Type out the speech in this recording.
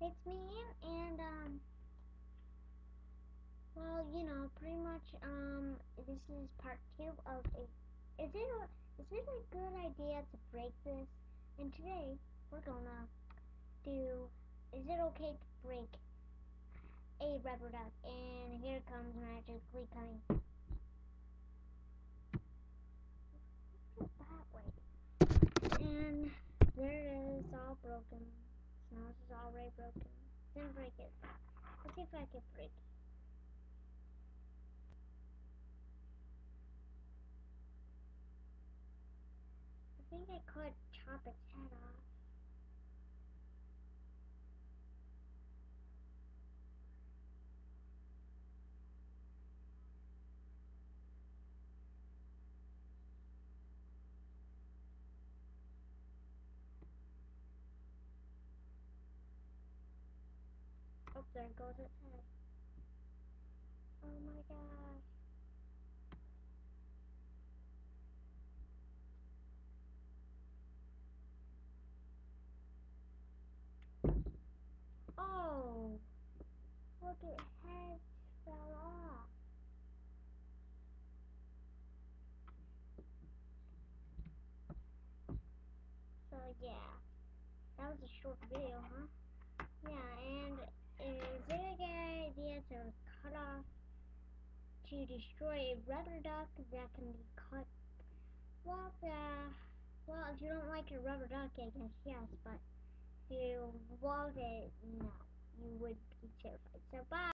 it's me, and, um, well, you know, pretty much, um, this is part two of a, is it a, is it a good idea to break this? And today, we're gonna do, is it okay to break a rubber duck? And here comes magically coming. That way. And there it is, all broken. Now is already broken. Didn't break it. Let's see if I can break it. I think I could chop its head off. Oh, there goes its head. Oh my gosh. Oh, look, its head fell off. So yeah, that was a short video, huh? Yeah, and is it a good idea to cut off to destroy a rubber duck that can be cut? Well, uh, well, if you don't like a rubber duck, I guess yes, but if you love it, no, you would be terrified. So bye.